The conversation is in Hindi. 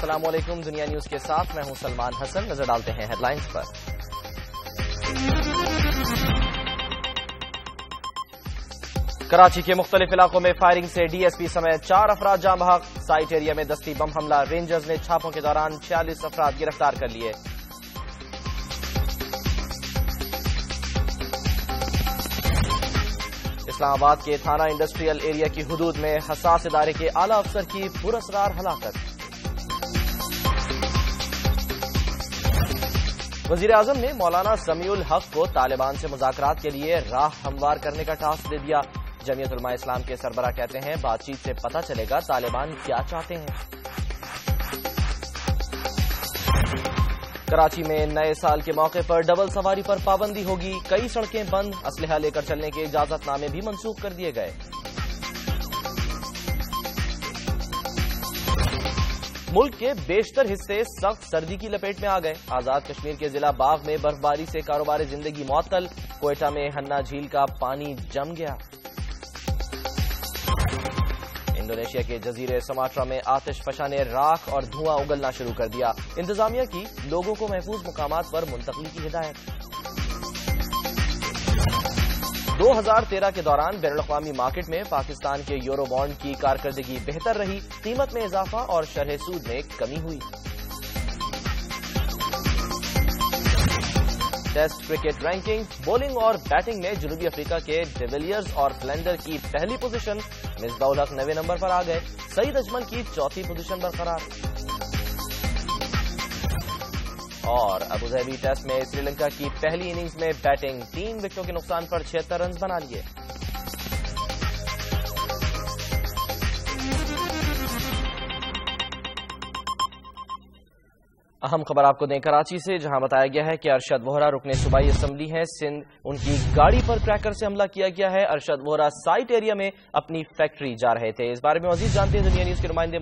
अस्सलाम वालेकुम दुनिया न्यूज़ के साथ मैं हूँ सलमान हसन। नज़र डालते हैं हेडलाइंस पर। कराची के मुख्तलिफ़ इलाकों में फायरिंग से डीएसपी समेत चार अफराद जाम बहक साइट एरिया में दस्ती बम हमला। रेंजर्स ने छापों के दौरान छियालीस अफराद गिरफ़्तार कर लिए। इस्लामाबाद के थाना इंडस्ट्रियल एरिया की हदूद में हसास इदारे के आला अफसर की पुरस्कार हलाकत। वज़ीर आज़म ने मौलाना समीउल हक को तालिबान से मुजाकरात के लिए राह हमवार करने का टास्क दे दिया। जमीयत उलमा इस्लाम के सरबरा कहते हैं, बातचीत से पता चलेगा तालिबान क्या चाहते हैं। कराची में नए साल के मौके पर डबल सवारी पर पाबंदी होगी। कई सड़कें बंद, असलहा लेकर चलने के इजाजतनामे भी मंसूख कर दिए गए। मुल्क के बेशतर हिस्से सख्त सर्दी की लपेट में आ गए। आज़ाद कश्मीर के जिला बाग में बर्फबारी से कारोबारी ज़िंदगी मअतल कोयटा में हन्ना झील का पानी जम गया। इंडोनेशिया के जजीरे समाट्रा में आतिश फशा ने राख और धुआँ उगलना शुरू कर दिया। इंतजामिया की लोगों को महफूज मुकाम पर मुंतकली की हिदायत। 2013 के दौरान बैन अवी मार्केट में पाकिस्तान के यूरो बॉन्ड की कारकर्दगी बेहतर रही, कीमत में इजाफा और शरह सूद में कमी हुई। टेस्ट क्रिकेट रैंकिंग, बॉलिंग और बैटिंग में जनूबी अफ्रीका के डिविलियर्स और फ्लेंडर की पहली पोजीशन मिसबाउल हक नवे नंबर पर आ गए, सईद अजमल की चौथी पोजीशन बरकरार। और अबुजहबी टेस्ट में श्रीलंका की पहली इनिंग्स में बैटिंग तीन विकेटों के नुकसान पर छिहत्तर रन बना लिए। अहम खबर आपको दें कराची से, जहाँ बताया गया है कि अरशद वोहरा रुकने सूबाई असम्बली है। सिंध, उनकी गाड़ी पर क्रैकर से हमला किया गया है। अरशद वोहरा साइट एरिया में अपनी फैक्ट्री जा रहे थे। इस बारे में मजीद जानते हैं दुनिया न्यूज़ के नुमाइंदे